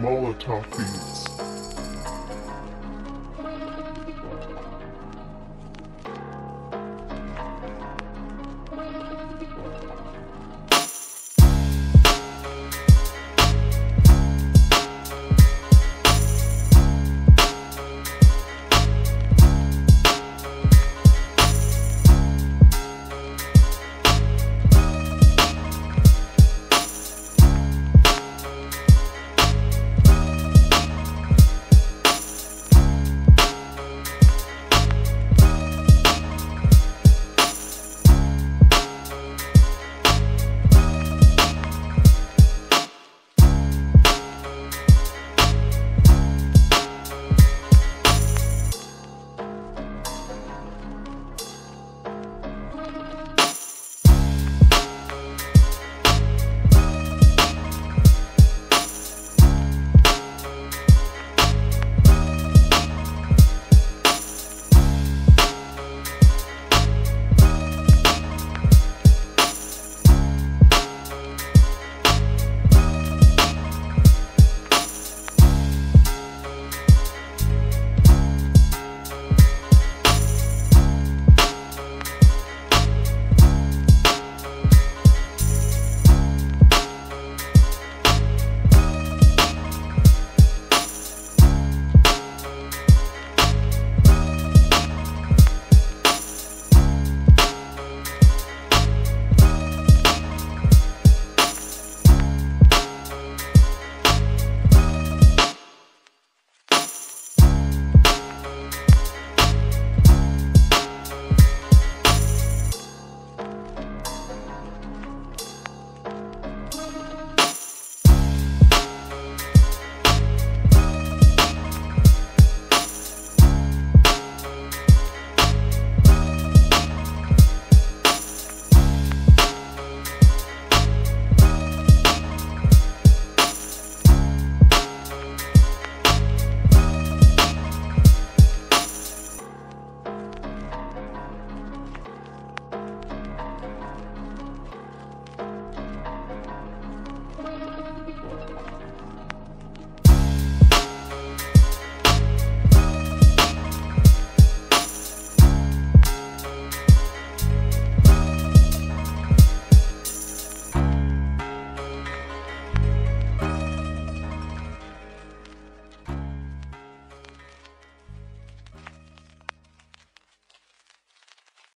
Molotov beats.